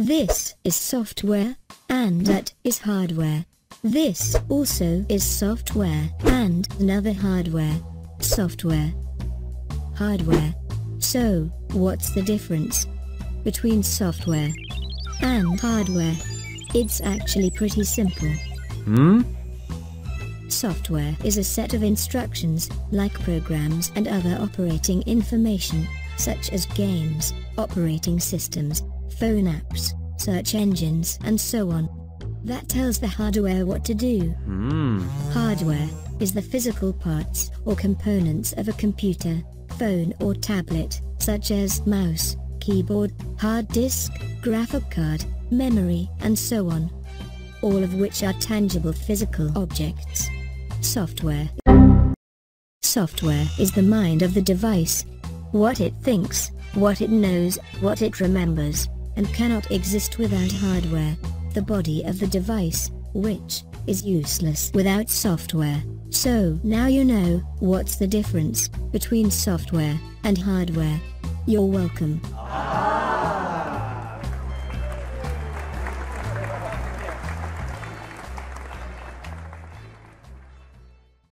This is software, and that is hardware. This also is software, and another hardware. Software. Hardware. So, what's the difference between software and hardware? It's actually pretty simple. Hmm? Software is a set of instructions, like programs and other operating information, such as games, operating systems, phone apps, search engines and so on. That tells the hardware what to do. Hmm. Hardware is the physical parts or components of a computer, phone or tablet, such as mouse, keyboard, hard disk, graphic card, memory and so on. All of which are tangible physical objects. Software. Software is the mind of the device. What it thinks, what it knows, what it remembers, and cannot exist without hardware, the body of the device, which is useless without software. So now you know what's the difference between software and hardware. You're welcome.